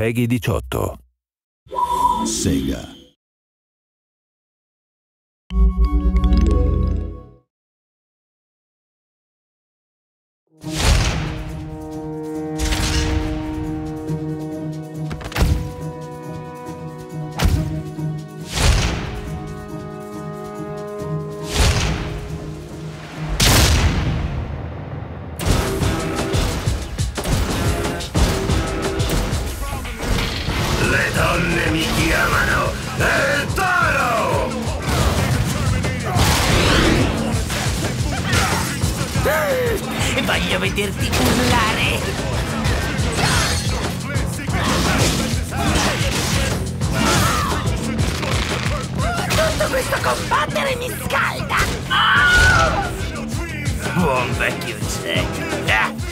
Peggy 18. Sega. Le donne mi chiamano El Toro! Voglio vederti urlare! Tutto questo combattere mi scalda! Buon vecchio Zack!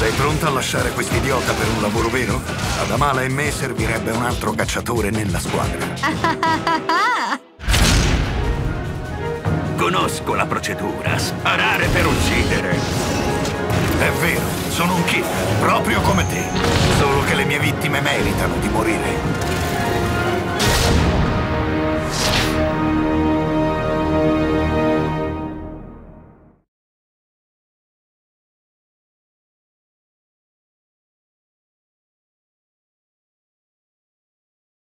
Sei pronta a lasciare quest'idiota per un lavoro vero? Ad Amala e me servirebbe un altro cacciatore nella squadra. Conosco la procedura. Sparare per uccidere. È vero, sono un killer, proprio come te. Solo che le mie vittime meritano di morire.